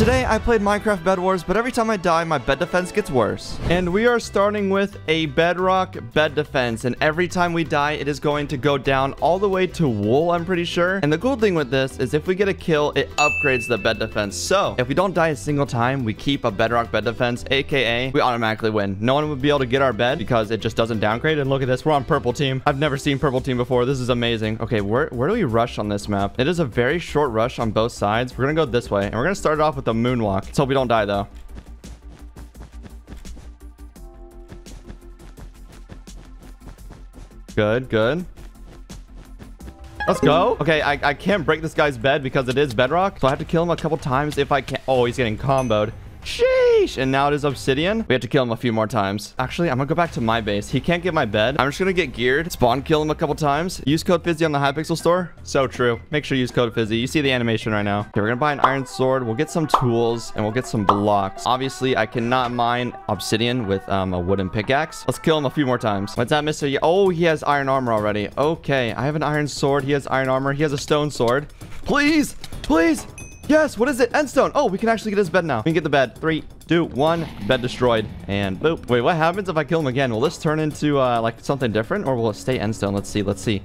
Today, I played Minecraft Bed Wars, but every time I die, my bed defense gets worse. And we are starting with a bedrock bed defense, and every time we die, it is going to go down all the way to wool, I'm pretty sure. And the cool thing with this is if we get a kill, it upgrades the bed defense. So, if we don't die a single time, we keep a bedrock bed defense, aka we automatically win. No one would be able to get our bed because it just doesn't downgrade. And look at this, we're on purple team. I've never seen purple team before. This is amazing. Okay, where, where do we rush on this map? It is a very short rush on both sides. We're gonna go this way, and we're gonna start off with a moonwalk. Let's hope we don't die, though. Good, good. Let's go. Okay, I, I can't break this guy's bed because it is bedrock. So I have to kill him a couple times if I can't. Oh, he's getting comboed. Sheesh. And now it is obsidian. We have to kill him a few more times. Actually, I'm gonna go back to my base. He can't get my bed. I'm just gonna get geared. Spawn kill him a couple times. Use code Fiizy on the Hypixel store. So true. Make sure you use code Fiizy. You see the animation right now. Okay, we're gonna buy an iron sword. We'll get some tools and we'll get some blocks. Obviously, I cannot mine obsidian with um, a wooden pickaxe. Let's kill him a few more times. What's that, Mr. Oh, he has iron armor already. Okay, I have an iron sword. He has iron armor. He has a stone sword. Please, please. Yes, what is it? Endstone. Oh, we can actually get his bed now. We can get the bed. Three, two, one. Bed destroyed. And boop. Wait, what happens if I kill him again? Will this turn into uh, like something different or will it stay endstone? Let's see. Let's see.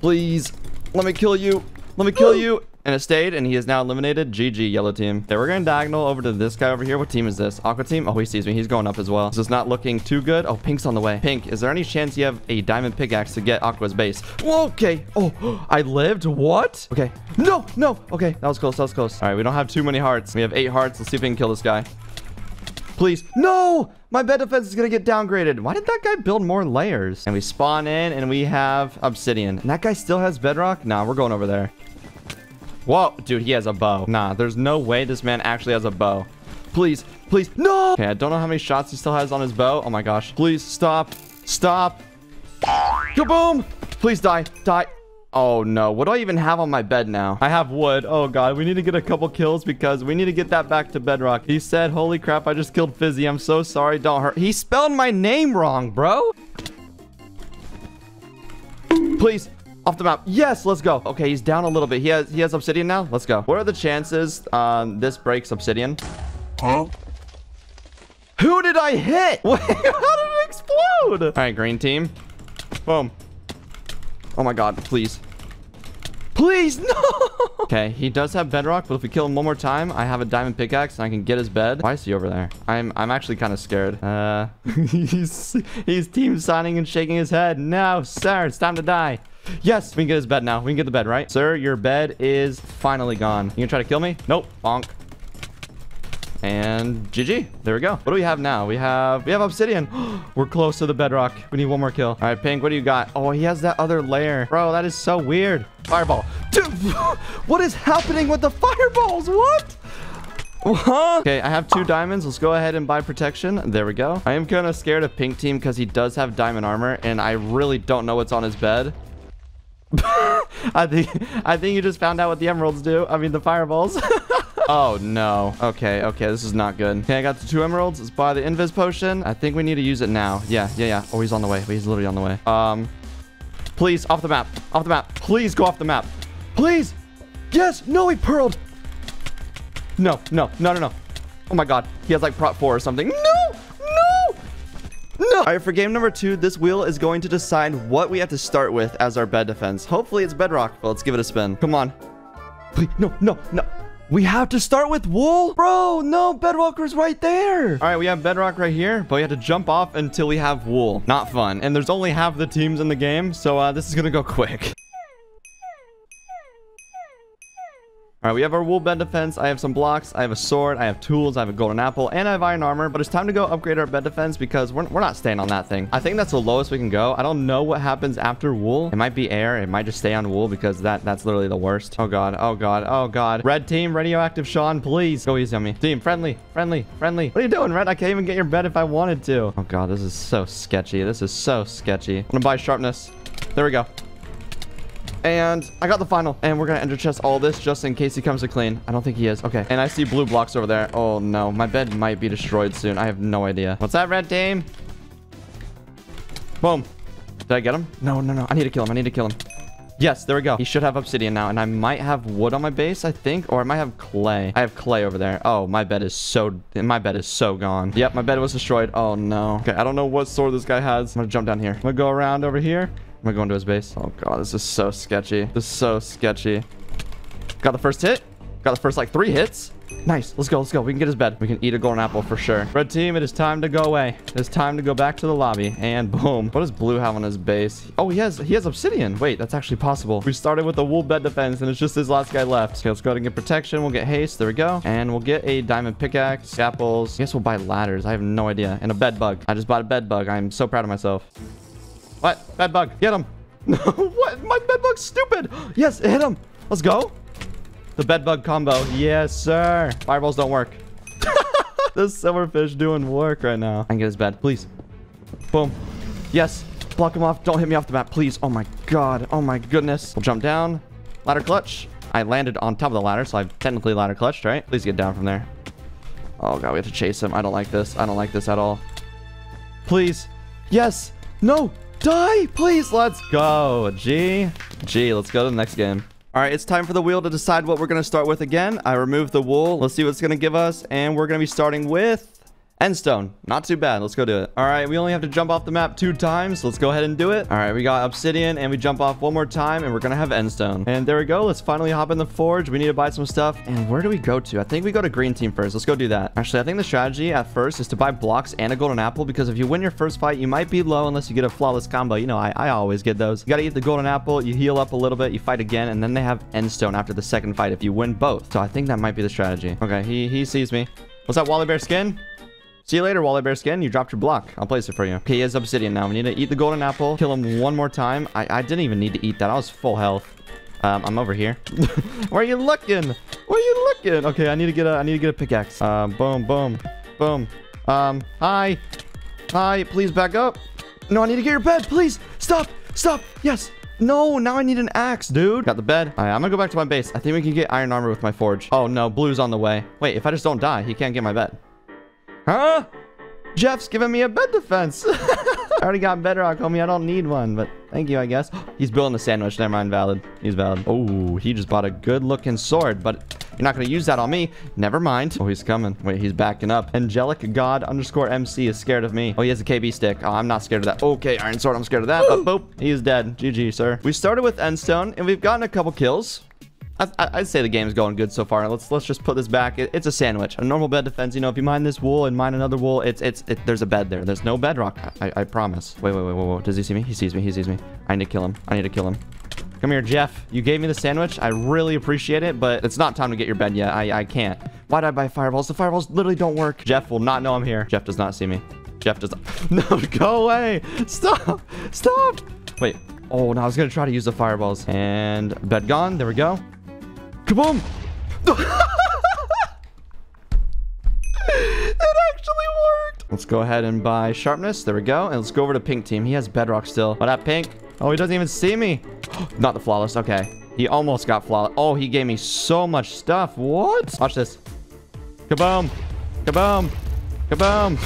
Please, let me kill you. Let me kill you. And it stayed, and he is now eliminated. GG, yellow team. Okay, we're going diagonal over to this guy over here. What team is this? Aqua team? Oh, he sees me. He's going up as well. This is not looking too good. Oh, Pink's on the way. Pink, is there any chance you have a diamond pickaxe to get Aqua's base? Okay. Oh, I lived? What? Okay. No, no. Okay, that was close. That was close. All right, we don't have too many hearts. We have eight hearts. Let's see if we can kill this guy. Please. No! My bed defense is going to get downgraded. Why did that guy build more layers? And we spawn in, and we have obsidian. And that guy still has bedrock? Nah, we're going over there. Whoa, dude, he has a bow. Nah, there's no way this man actually has a bow. Please, please, no! Okay, I don't know how many shots he still has on his bow. Oh my gosh. Please, stop. Stop. Kaboom! Please die. Die. Oh no, what do I even have on my bed now? I have wood. Oh god, we need to get a couple kills because we need to get that back to bedrock. He said, holy crap, I just killed Fizzy. I'm so sorry, don't hurt. He spelled my name wrong, bro. Please, off the map. Yes, let's go. Okay, he's down a little bit. He has he has obsidian now. Let's go. What are the chances um, this breaks obsidian? Huh? Who did I hit? Wait, how did it explode? All right, green team. Boom. Oh my god, please. Please, no! Okay, he does have bedrock, but if we kill him one more time, I have a diamond pickaxe and I can get his bed. Why is he over there? I'm I'm actually kind of scared. Uh, he's, he's team signing and shaking his head. No, sir, it's time to die. Yes, we can get his bed now. We can get the bed, right? Sir, your bed is finally gone. You gonna try to kill me? Nope. Bonk. And GG. There we go. What do we have now? We have we have obsidian. We're close to the bedrock. We need one more kill. All right, Pink, what do you got? Oh, he has that other layer. Bro, that is so weird. Fireball. Dude, what is happening with the fireballs? What? Huh? Okay, I have two diamonds. Let's go ahead and buy protection. There we go. I am kind of scared of Pink Team because he does have diamond armor, and I really don't know what's on his bed. I think I think you just found out what the emeralds do. I mean, the fireballs. oh, no. Okay, okay, this is not good. Okay, I got the two emeralds. Let's buy the invis potion. I think we need to use it now. Yeah, yeah, yeah. Oh, he's on the way. He's literally on the way. Um, please, off the map. Off the map. Please go off the map. Please. Yes. No, he pearled. No, no, no, no, no. Oh my god. He has like prot four or something. No! No! No! All right, for game number two, this wheel is going to decide what we have to start with as our bed defense. Hopefully it's bedrock, but let's give it a spin. Come on. Please, no, no, no. We have to start with wool? Bro, no, bedrocker's right there. All right, we have bedrock right here, but we have to jump off until we have wool. Not fun. And there's only half the teams in the game, so uh, this is gonna go quick. All right, we have our wool bed defense. I have some blocks. I have a sword. I have tools. I have a golden apple. And I have iron armor. But it's time to go upgrade our bed defense because we're, we're not staying on that thing. I think that's the lowest we can go. I don't know what happens after wool. It might be air. It might just stay on wool because that that's literally the worst. Oh, God. Oh, God. Oh, God. Red team, radioactive Sean, please. Go easy on me. Team, friendly, friendly, friendly. What are you doing, Red? I can't even get your bed if I wanted to. Oh, God. This is so sketchy. This is so sketchy. I'm to buy sharpness. There we go. And I got the final. And we're going to ender chest all this just in case he comes to clean. I don't think he is. Okay. And I see blue blocks over there. Oh, no. My bed might be destroyed soon. I have no idea. What's that, red team? Boom. Did I get him? No, no, no. I need to kill him. I need to kill him. Yes, there we go. He should have obsidian now, and I might have wood on my base, I think, or I might have clay. I have clay over there. Oh, my bed is so... My bed is so gone. Yep, my bed was destroyed. Oh, no. Okay, I don't know what sword this guy has. I'm gonna jump down here. I'm gonna go around over here. I'm gonna his base. Oh, God, this is so sketchy. This is so sketchy. Got the first hit. Got the first, like, three hits. Nice. Let's go. Let's go. We can get his bed. We can eat a golden apple for sure. Red team, it is time to go away. It's time to go back to the lobby. And boom. What does blue have on his base? Oh, he has he has obsidian. Wait, that's actually possible. We started with a wool bed defense, and it's just this last guy left. Okay, let's go ahead and get protection. We'll get haste. There we go. And we'll get a diamond pickaxe, apples. I guess we'll buy ladders. I have no idea. And a bed bug. I just bought a bed bug. I'm so proud of myself. What? Bed bug. Get him. No, what? My bed bug's stupid. Yes, hit him. Let's go. The bedbug combo. Yes, sir. Fireballs don't work. this silverfish doing work right now. I can get his bed, please. Boom. Yes. Block him off. Don't hit me off the map, please. Oh my god. Oh my goodness. We'll jump down. Ladder clutch. I landed on top of the ladder, so I've technically ladder clutched, right? Please get down from there. Oh god, we have to chase him. I don't like this. I don't like this at all. Please. Yes. No. Die, please. Let's go. G. G. Let's go to the next game. All right, it's time for the wheel to decide what we're going to start with again. I removed the wool. Let's see what it's going to give us. And we're going to be starting with Endstone. Not too bad. Let's go do it. All right, we only have to jump off the map two times. Let's go ahead and do it. All right, we got Obsidian and we jump off one more time and we're going to have Endstone. And there we go. Let's finally hop in the Forge. We need to buy some stuff. And where do we go to? I think we go to Green Team first. Let's go do that. Actually, I think the strategy at first is to buy blocks and a Golden Apple because if you win your first fight, you might be low unless you get a flawless combo. You know, I, I always get those. You got to eat the Golden Apple. You heal up a little bit. You fight again. And then they have Endstone after the second fight if you win both. So I think that might be the strategy. Okay, he, he sees me. What's up, Wallibear Skin? See you later, Wallibear Skin. You dropped your block. I'll place it for you. Okay, he has obsidian now. We need to eat the golden apple. Kill him one more time. I, I didn't even need to eat that. I was full health. Um, I'm over here. Where are you looking? Where are you looking? Okay, I need to get a I need to get a pickaxe. Um, boom, boom, boom. Um, hi. Hi, please back up. No, I need to get your bed. Please. Stop. Stop. Yes. No, now I need an axe, dude. Got the bed. All right, I'm gonna go back to my base. I think we can get iron armor with my forge. Oh, no, blue's on the way. Wait, if I just don't die, he can't get my bed. Huh? Jeff's giving me a bed defense. I already got bedrock, homie. I don't need one, but thank you, I guess. He's building a sandwich. Never mind, valid. He's valid. Oh, he just bought a good-looking sword, but you're not going to use that on me. Never mind. Oh, he's coming. Wait, he's backing up. Angelic God underscore MC is scared of me. Oh, he has a KB stick. Oh, I'm not scared of that. Okay, Iron Sword, I'm scared of that, but boop, he's dead. GG, sir. We started with Endstone, and we've gotten a couple kills. I, would say the game's going good so far. Let's let's just put this back. It, it's a sandwich, a normal bed defense. You know, if you mine this wool and mine another wool, it's it's it, there's a bed there. There's no bedrock. I, I promise. Wait wait wait wait wait. Does he see me? He sees me. He sees me. I need to kill him. I need to kill him. Come here, Jeff. You gave me the sandwich. I really appreciate it, but it's not time to get your bed yet. I I can't. Why did I buy fireballs? The fireballs literally don't work. Jeff will not know I'm here. Jeff does not see me. Jeff does. Not. No, go away. Stop. Stop. Wait. Oh, no, I was going to try to use the fireballs. And bed gone. There we go. Kaboom! it actually worked! Let's go ahead and buy sharpness. There we go. And let's go over to pink team. He has bedrock still. What up, pink? Oh, he doesn't even see me. Not the flawless. Okay. He almost got flawless. Oh, he gave me so much stuff. What? Watch this. Kaboom! Kaboom! Kaboom!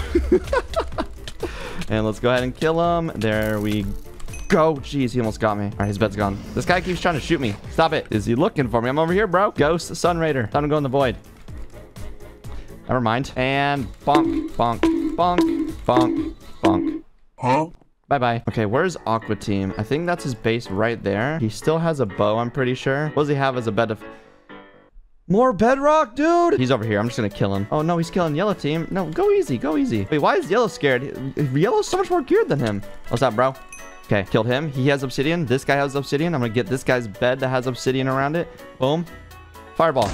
and let's go ahead and kill him. There we go. Jeez, he almost got me. All right, his bed's gone. This guy keeps trying to shoot me. Stop it. Is he looking for me? I'm over here, bro. Ghost Sun Raider. Time to go in the void. Never mind. And bonk, bonk, bonk, bonk, bonk. Huh? Bye-bye. Okay, where's Aqua Team? I think that's his base right there. He still has a bow, I'm pretty sure. What does he have as a bed of... More bedrock, dude! He's over here. I'm just gonna kill him. Oh, no, he's killing yellow team. No, go easy. Go easy. Wait, why is yellow scared? Yellow's so much more geared than him. What's up, bro? Okay, killed him. He has obsidian. This guy has obsidian. I'm gonna get this guy's bed that has obsidian around it. Boom. Fireball.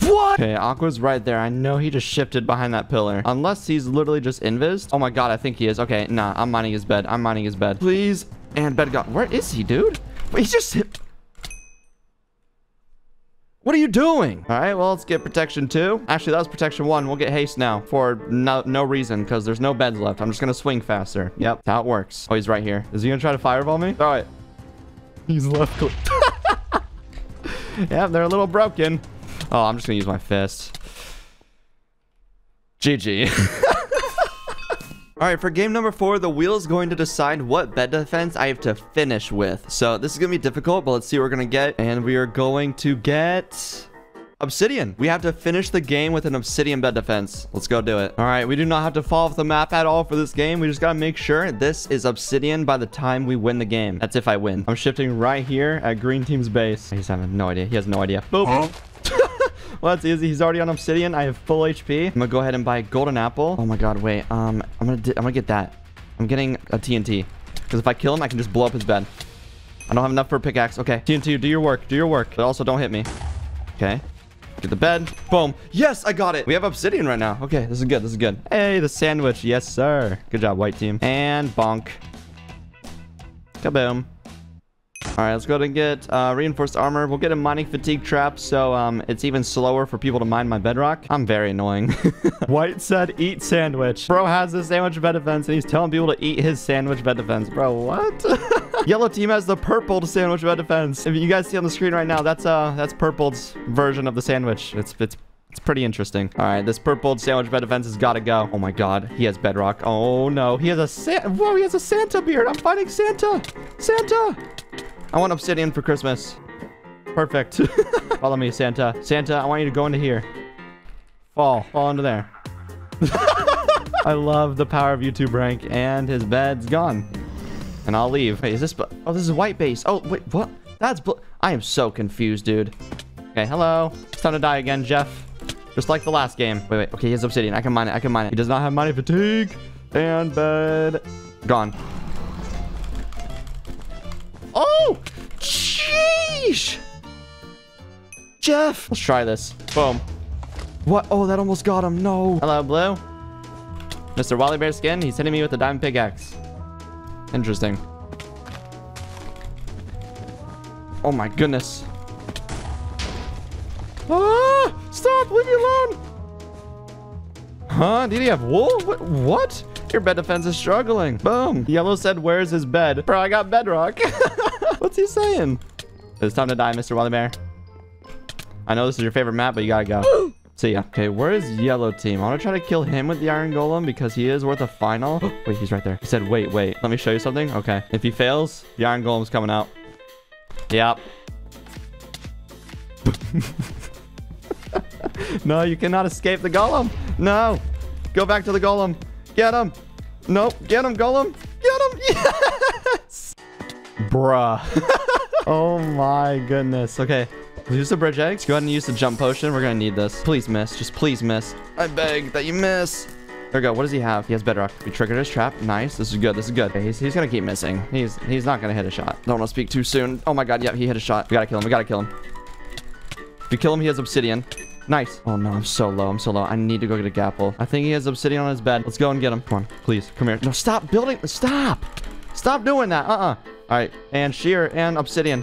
What? Okay, Aqua's right there. I know he just shifted behind that pillar. Unless he's literally just invis. Oh my god, I think he is. Okay, nah, I'm mining his bed. I'm mining his bed. Please. And bed got... Where is he, dude? Wait, he just hit... What are you doing? All right, well, let's get protection two. Actually, that was protection one. We'll get haste now for no, no reason because there's no beds left. I'm just going to swing faster. Yep, how it works. Oh, he's right here. Is he going to try to fireball me? All right. He's left click. yep, they're a little broken. Oh, I'm just going to use my fist. GG. All right, for game number four, the wheel is going to decide what bed defense I have to finish with. So this is going to be difficult, but let's see what we're going to get. And we are going to get... Obsidian. We have to finish the game with an obsidian bed defense. Let's go do it. All right, we do not have to fall off the map at all for this game. We just got to make sure this is obsidian by the time we win the game. That's if I win. I'm shifting right here at green team's base. He's having no idea. He has no idea. Boop. Huh? Well, that's easy. He's already on obsidian. I have full HP. I'm gonna go ahead and buy a golden apple. Oh my god, wait. Um, I'm gonna I'm gonna get that. I'm getting a TNT. Because if I kill him, I can just blow up his bed. I don't have enough for a pickaxe. Okay, TNT, do your work. Do your work. But also don't hit me. Okay. Get the bed. Boom. Yes, I got it. We have obsidian right now. Okay, this is good. This is good. Hey, the sandwich. Yes, sir. Good job, white team. And bonk. Kaboom. All right, let's go ahead and get uh, reinforced armor. We'll get a mining fatigue trap, so um, it's even slower for people to mine my bedrock. I'm very annoying. White said, eat sandwich. Bro has the sandwich bed defense, and he's telling people to eat his sandwich bed defense. Bro, what? Yellow team has the purple sandwich bed defense. If you guys see on the screen right now, that's uh, that's purple's version of the sandwich. It's it's it's pretty interesting. All right, this purple sandwich bed defense has got to go. Oh my god, he has bedrock. Oh no, he has a Santa. Whoa, he has a Santa beard. I'm fighting Santa. Santa. I want obsidian for Christmas. Perfect. Follow me, Santa. Santa, I want you to go into here. Fall. Fall into there. I love the power of YouTube rank, and his bed's gone. And I'll leave. Wait, is this... Oh, this is white base. Oh, wait, what? That's... I am so confused, dude. Okay, hello. It's time to die again, Jeff. Just like the last game. Wait, wait. Okay, he has obsidian. I can mine it. I can mine it. He does not have mining fatigue. And bed. Gone. Oh! Sheesh! Jeff! Let's try this. Boom. What? Oh, that almost got him. No. Hello, Blue. Mr. Wallibear Skin. He's hitting me with a diamond pickaxe. Interesting. Oh my goodness. Ah! Stop! Leave me alone! Huh? Did he have wool? What? What? Your bed defense is struggling. Boom. Yellow said, where's his bed? Bro, I got bedrock. What's he saying? It's time to die, Mr. Wallibear. I know this is your favorite map, but you gotta go. See ya. Okay, where is yellow team? I want to try to kill him with the iron golem because he is worth a final. wait, he's right there. He said, wait, wait. Let me show you something. Okay. If he fails, the iron golem's coming out. Yep. no, you cannot escape the golem. No. Go back to the golem. Get him. Nope. Get him, golem. Get him. Yes. Bruh. oh my goodness. Okay. Use the bridge eggs. Go ahead and use the jump potion. We're going to need this. Please miss. Just please miss. I beg that you miss. There we go. What does he have? He has bedrock. We triggered his trap. Nice. This is good. This is good. Okay, he's, he's going to keep missing. He's he's not going to hit a shot. Don't want to speak too soon. Oh my god. Yep, he hit a shot. We got to kill him. We got to kill him. If you kill him, he has obsidian. Nice. Oh no, I'm so low. I'm so low. I need to go get a gapple. I think he has obsidian on his bed. Let's go and get him. Come on, please. Come here. No, stop building. Stop. Stop doing that. Uh-uh. All right. And shear and obsidian.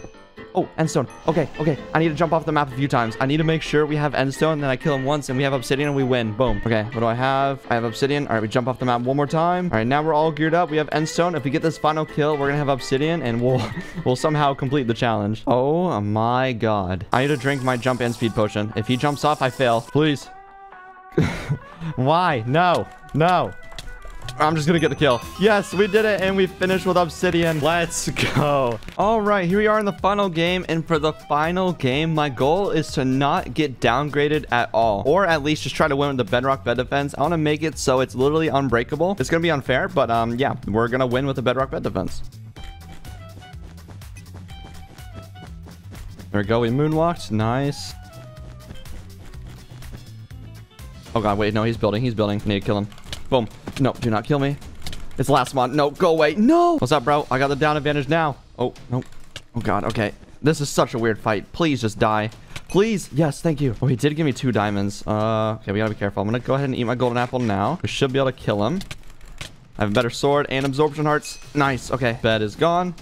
Oh, endstone. Okay, okay. I need to jump off the map a few times. I need to make sure we have endstone, then I kill him once, and we have obsidian, and we win. Boom. Okay, what do I have? I have obsidian. All right, we jump off the map one more time. All right, now we're all geared up. We have endstone. If we get this final kill, we're gonna have obsidian, and we'll we'll somehow complete the challenge. Oh my god. I need to drink my jump and speed potion. If he jumps off, I fail. Please. Why? No. No. I'm just gonna get the kill. Yes, we did it, and we finished with Obsidian. Let's go. All right, here we are in the final game, and for the final game, my goal is to not get downgraded at all, or at least just try to win with the Bedrock Bed Defense. I want to make it so it's literally unbreakable. It's gonna be unfair, but um, yeah, we're gonna win with the Bedrock Bed Defense. There we go. We moonwalked. Nice. Oh god, wait, no, he's building. He's building. I need to kill him. Boom. No, do not kill me. It's last one. No, go away. No. What's up, bro? I got the down advantage now. Oh, no. Oh, God. Okay. This is such a weird fight. Please just die. Please. Yes, thank you. Oh, he did give me two diamonds. Uh, okay, we gotta be careful. I'm gonna go ahead and eat my golden apple now. We should be able to kill him. I have a better sword and absorption hearts. Nice. Okay. Bed is gone.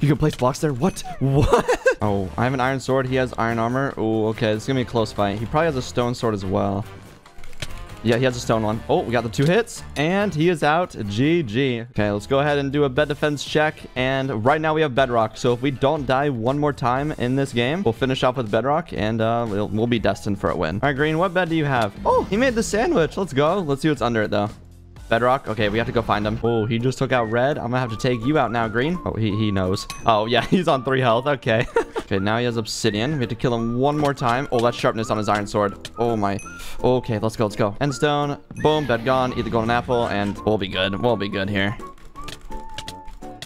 You can place blocks there? What? What? oh, I have an iron sword. He has iron armor. Oh, okay. This is gonna be a close fight. He probably has a stone sword as well. Yeah, he has a stone one. Oh, we got the two hits, and he is out. GG. Okay, let's go ahead and do a bed defense check. And right now we have bedrock. So if we don't die one more time in this game, we'll finish off with bedrock, and uh, we'll, we'll be destined for a win. All right, Green, what bed do you have? Oh, he made the sandwich. Let's go. Let's see what's under it, though. Bedrock. Okay, we have to go find him. Oh, he just took out red. I'm gonna have to take you out now, green. Oh, he, he knows. Oh, yeah, he's on three health. Okay. okay, now he has obsidian. We have to kill him one more time. Oh, that's sharpness on his iron sword. Oh, my. Okay, let's go, let's go. Endstone. Boom, bed gone. Eat the golden apple, and we'll be good. We'll be good here.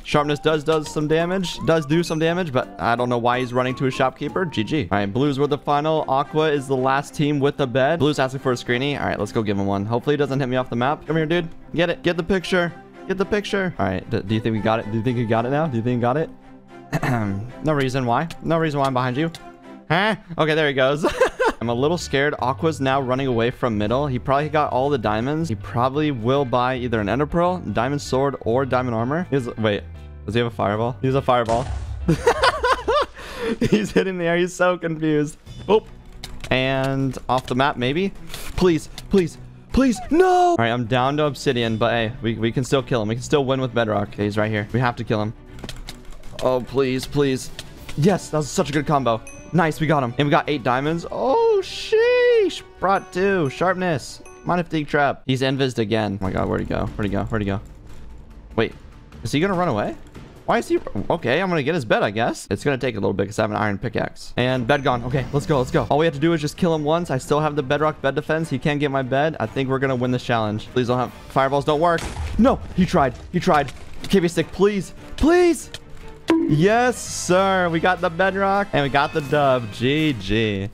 Sharpness does does some damage, does do some damage, but I don't know why he's running to a shopkeeper. GG. All right, Blues were the final. Aqua is the last team with the bed. Blues asking for a screeny. All right, let's go give him one. Hopefully he doesn't hit me off the map. Come here, dude. Get it. Get the picture. Get the picture. All right, do you think we got it? Do you think you got it now? Do you think you got it? No reason why. No reason why I'm behind you. Huh? Okay, there he goes. I'm a little scared. Aqua's now running away from middle. He probably got all the diamonds. He probably will buy either an ender pearl, diamond sword, or diamond armor. He's, wait, does he have a fireball? He's a fireball. He's hitting the air. He's so confused. Oh. And off the map, maybe? Please, please, please. No! All right, I'm down to obsidian, but hey, we, we can still kill him. We can still win with bedrock. Okay, he's right here. We have to kill him. Oh, please, please. Yes, that was such a good combo. Nice, we got him. And we got eight diamonds. Oh, sheesh. Brought two. Sharpness. Mind fatigue trap. He's invised again. Oh my god, where'd he go? Where'd he go? Where'd he go? Wait, is he gonna run away? Why is he... Okay, I'm gonna get his bed, I guess. It's gonna take a little bit because I have an iron pickaxe. And bed gone. Okay, let's go, let's go. All we have to do is just kill him once. I still have the bedrock bed defense. He can't get my bed. I think we're gonna win this challenge. Please don't have... Fireballs don't work. No, he tried. He tried. KB stick, please. Please. Yes, sir. We got the bedrock and we got the dub. GG.